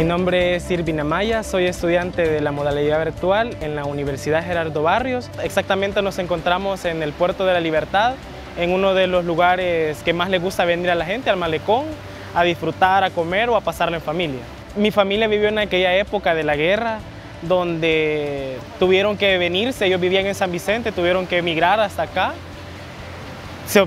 Mi nombre es Irvina Maya, soy estudiante de la modalidad virtual en la Universidad Gerardo Barrios. Exactamente nos encontramos en el Puerto de la Libertad, en uno de los lugares que más le gusta venir a la gente, al malecón, a disfrutar, a comer o a pasarlo en familia. Mi familia vivió en aquella época de la guerra, donde tuvieron que venirse, ellos vivían en San Vicente, tuvieron que emigrar hasta acá.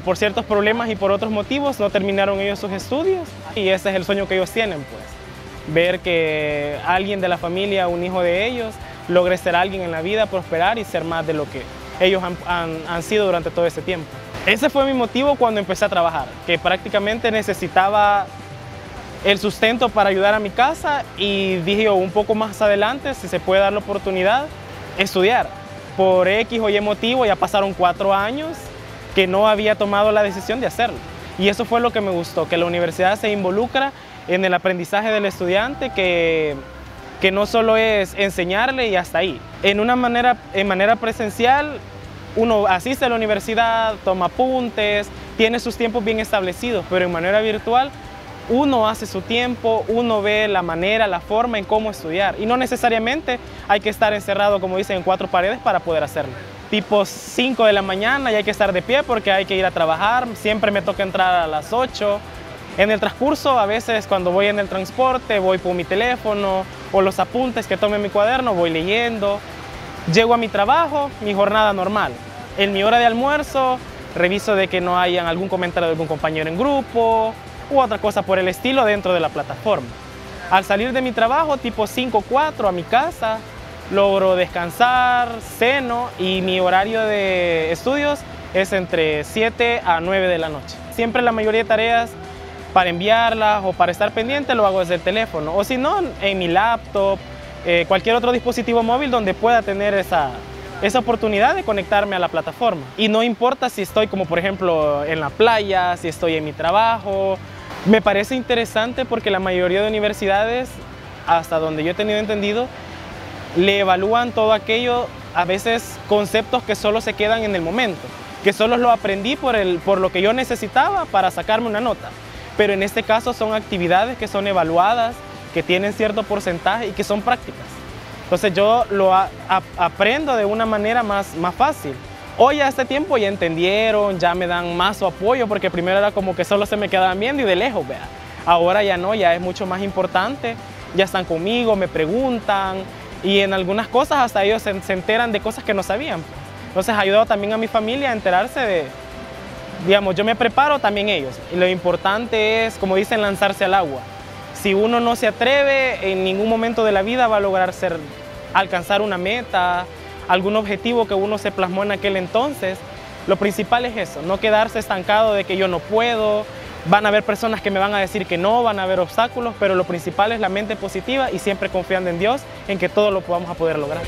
Por ciertos problemas y por otros motivos no terminaron ellos sus estudios y ese es el sueño que ellos tienen, pues. Ver que alguien de la familia, un hijo de ellos, logre ser alguien en la vida, prosperar y ser más de lo que ellos han, sido durante todo ese tiempo. Ese fue mi motivo cuando empecé a trabajar, que prácticamente necesitaba el sustento para ayudar a mi casa y dije un poco más adelante, si se puede dar la oportunidad, estudiar. Por X o Y motivo ya pasaron cuatro años que no había tomado la decisión de hacerlo. Y eso fue lo que me gustó, que la universidad se involucra en el aprendizaje del estudiante, que, que no solo es enseñarle y hasta ahí. En una manera, en manera presencial, uno asiste a la universidad, toma apuntes, tiene sus tiempos bien establecidos, pero en manera virtual uno hace su tiempo, uno ve la manera, la forma en cómo estudiar. Y no necesariamente hay que estar encerrado, como dicen, en cuatro paredes para poder hacerlo. Tipo 5 de la mañana y hay que estar de pie porque hay que ir a trabajar. Siempre me toca entrar a las 8. En el transcurso, a veces cuando voy en el transporte, voy por mi teléfono o los apuntes que tome mi cuaderno, voy leyendo. Llego a mi trabajo, mi jornada normal. En mi hora de almuerzo, reviso de que no haya algún comentario de algún compañero en grupo, u otra cosa por el estilo dentro de la plataforma. Al salir de mi trabajo, tipo 5 4 a mi casa, logro descansar, ceno y mi horario de estudios es entre 7 a 9 de la noche. Siempre la mayoría de tareas para enviarlas o para estar pendiente lo hago desde el teléfono o si no en mi laptop, eh, cualquier otro dispositivo móvil donde pueda tener esa, esa oportunidad de conectarme a la plataforma. Y no importa si estoy como por ejemplo en la playa, si estoy en mi trabajo, me parece interesante porque la mayoría de universidades, hasta donde yo he tenido entendido, le evalúan todo aquello, a veces conceptos que solo se quedan en el momento, que solo lo aprendí por, el, por lo que yo necesitaba para sacarme una nota. Pero en este caso son actividades que son evaluadas, que tienen cierto porcentaje y que son prácticas. Entonces yo lo aprendo de una manera más, más fácil. Hoy a este tiempo ya entendieron, ya me dan más su apoyo, porque primero era como que solo se me quedaban viendo y de lejos, vea. Ahora ya no, ya es mucho más importante, ya están conmigo, me preguntan y en algunas cosas hasta ellos se, enteran de cosas que no sabían. Entonces ha ayudado también a mi familia a enterarse de, digamos, yo me preparo, también ellos. Y lo importante es, como dicen, lanzarse al agua. Si uno no se atreve, en ningún momento de la vida va a lograr ser, alcanzar una meta, algún objetivo que uno se plasmó en aquel entonces. Lo principal es eso, no quedarse estancado de que yo no puedo, van a haber personas que me van a decir que no, van a haber obstáculos, pero lo principal es la mente positiva y siempre confiando en Dios, en que todo lo podamos a poder lograr.